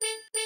Beep, beep, beep.